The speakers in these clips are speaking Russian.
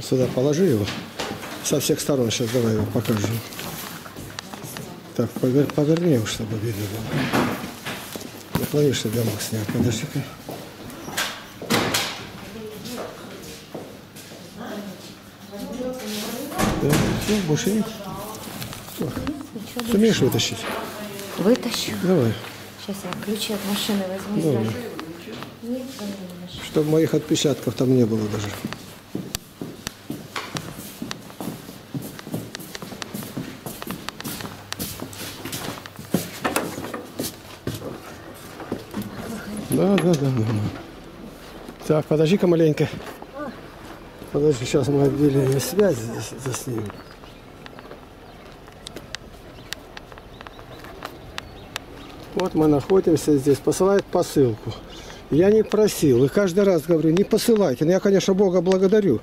Сюда положи его. Со всех сторон сейчас давай его покажу. Так, повер- поверни его, чтобы видно было. Наклони, чтобы я мог снять. Подожди-ка. Да, все, больше нет. Сумеешь вытащить? Вытащу. Давай. Сейчас я ключи от машины возьму. Давай. Чтобы моих отпечатков там не было даже. Да, да, да, да. Так, подожди-ка маленько. Подожди, сейчас мы отделение связи здесь заснимем. Вот мы находимся здесь, посылают посылку. Я не просил, и каждый раз говорю, не посылайте. Но я, конечно, Бога благодарю.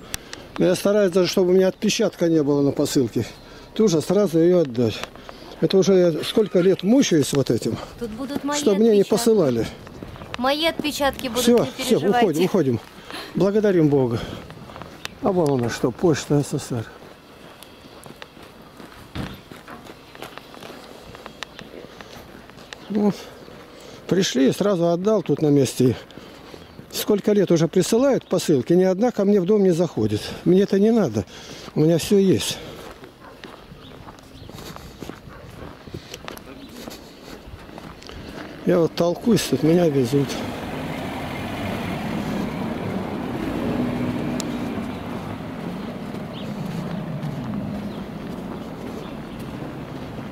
Но я стараюсь даже, чтобы у меня отпечатка не было на посылке. Тоже сразу ее отдать. Это уже я сколько лет мучаюсь вот этим, Тут будут мои чтобы мне не посылали. Мои отпечатки будут, Все, не все, переживайте. уходим, уходим. Благодарим Бога. А вон у нас что, почта СССР. Вот. Пришли, сразу отдал тут на месте. Сколько лет уже присылают посылки, ни одна ко мне в дом не заходит. Мне это не надо. У меня все есть. Я вот толкусь, тут меня везут.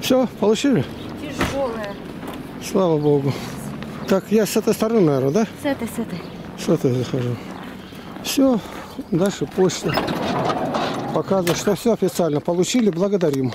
Все, получили? Тяжелая. Слава Богу. Так, я с этой стороны, наверное, да? С этой, с этой. С этой захожу. Все, дальше почта. Показывает, что все официально получили, благодарим.